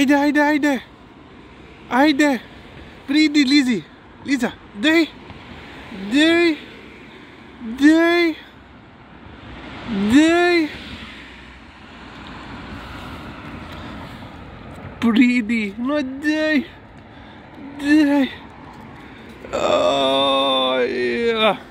Aide, aide, aide. Aide. Pretty Lizzy. Lisa, day, day, day, day, Pretty. No, day, day, Oh, yeah.